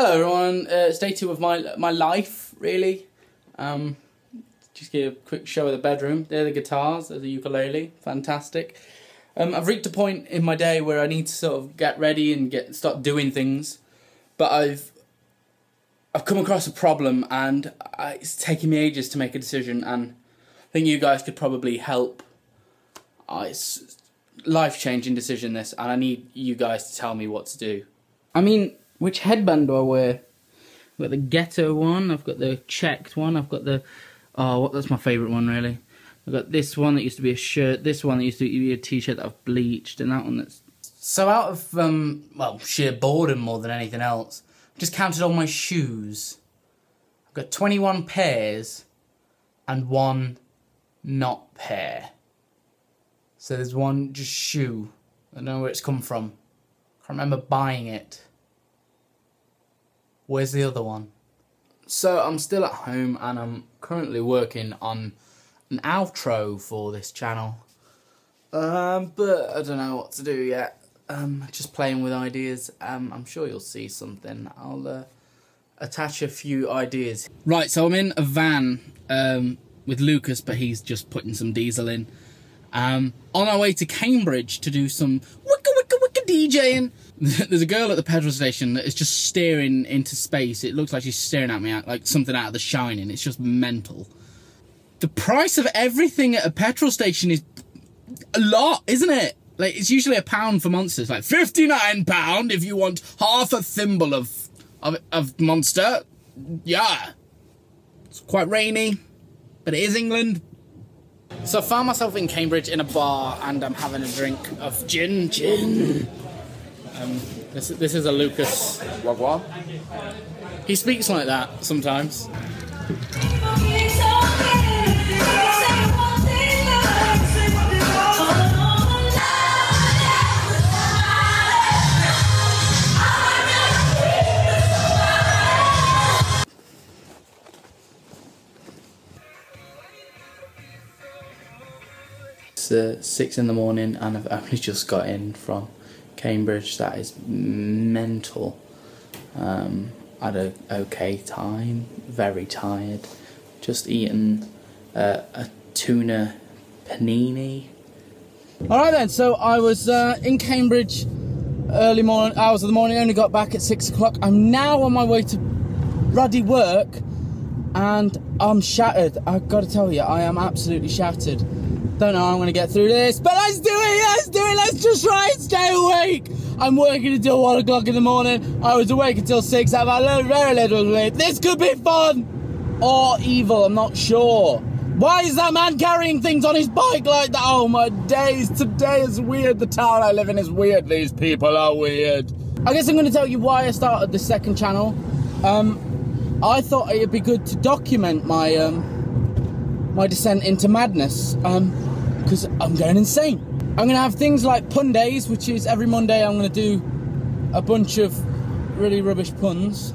Hello everyone, uh, it's day two of my my life, really. Um, just give a quick show of the bedroom. There are the guitars, there's the ukulele, fantastic. Um, I've reached a point in my day where I need to sort of get ready and get start doing things, but I've I've come across a problem and I, it's taking me ages to make a decision, and I think you guys could probably help. Uh, it's life changing decision this, and I need you guys to tell me what to do. I mean, which headband do I wear? I've got the ghetto one, I've got the checked one, I've got the oh, what that's my favourite one really. I've got this one that used to be a shirt, this one that used to be a t-shirt that I've bleached, and that one that's so out of um well sheer boredom more than anything else. I've just counted all my shoes. I've got twenty one pairs, and one not pair. So there's one just shoe. I don't know where it's come from. I can't remember buying it. Where's the other one? So I'm still at home and I'm currently working on an outro for this channel. Um, but I don't know what to do yet. Um, just playing with ideas. Um, I'm sure you'll see something. I'll uh, attach a few ideas. Right, so I'm in a van um, with Lucas, but he's just putting some diesel in. Um, on our way to Cambridge to do some wicka wicka wicka DJing. There's a girl at the petrol station that is just staring into space. It looks like she's staring at me like something out of The Shining. It's just mental. The price of everything at a petrol station is a lot, isn't it? Like it's usually a pound for monsters. Like fifty nine pound if you want half a thimble of of, of monster. Yeah, it's quite rainy, but it is England. So I found myself in Cambridge in a bar and I'm having a drink of gin. Gin. Um, this, this is a Lucas. Wagwan. He speaks like that sometimes. It's uh, six in the morning and I've only just got in from Cambridge. That is mental. Um, had a okay time. Very tired. Just eaten uh, a tuna panini. All right then. So I was uh, in Cambridge early morning hours of the morning. Only got back at six o'clock. I'm now on my way to ruddy work, and I'm shattered. I've got to tell you, I am absolutely shattered. Don't know how I'm going to get through this, but let's do it, let's do it, let's just try and stay awake. I'm working until 1 o'clock in the morning. I was awake until 6. I've had very little sleep. This could be fun or evil, I'm not sure. Why is that man carrying things on his bike like that? Oh my days, today is weird. The town I live in is weird. These people are weird. I guess I'm going to tell you why I started the second channel. Um, I thought it'd be good to document my um, my descent into madness. Um, because I'm going insane. I'm going to have things like pun days, which is every Monday I'm going to do a bunch of really rubbish puns.